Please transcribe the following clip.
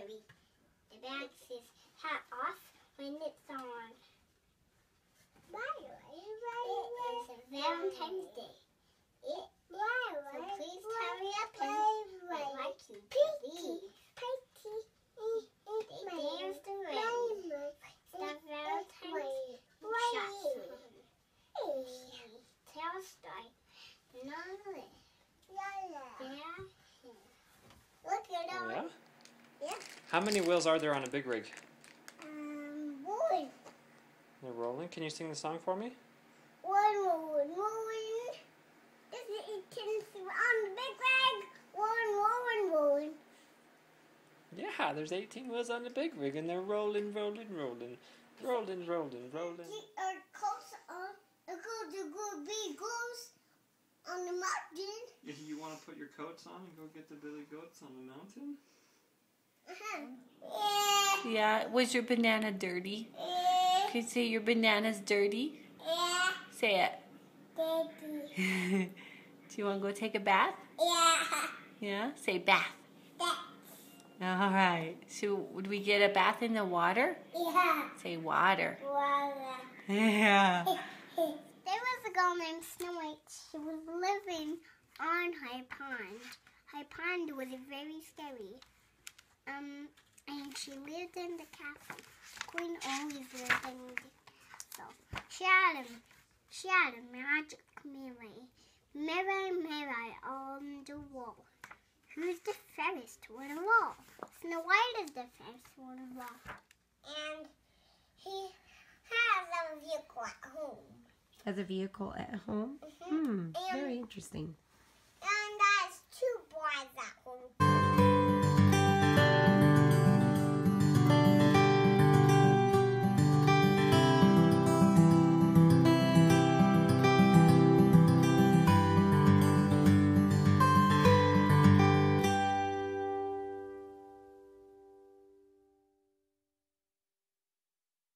The bag says hat off when it's on. It is Valentine's Day. It, so please hurry up and I like you. Please. They danced the Valentine's shots. Tell a story. Yeah. Look at all. How many wheels are there on a big rig? Um, one. They're rolling. Can you sing the song for me? One rolling, rolling. This is it on the big rig. One rolling, rolling. Yeah, there's 18 wheels on the big rig and they're rolling, rolling, rolling. Rolling, rolling, rolling. The uh, coast on the go the go big goes on the mountain. You want to put your coats on and go get the billy goats on the mountain? Yeah. Was your banana dirty? Yeah. Could you say your banana's dirty? Yeah. Say it. Daddy. Do you want to go take a bath? Yeah. Yeah? Say bath. That. All right. So, would we get a bath in the water? Yeah. Say water. Wow. Yeah. There was a girl named Snow White. She was living on High Pond. High Pond was very scary. Um, and she lived in the castle. Queen always lived in the castle. She had a, she had a magic mirror. Mirror, mirror on the wall. Who's the fairest one of all? Snow White is the fairest one of all. And he has a vehicle at home. As a vehicle at home? Hmm, very interesting.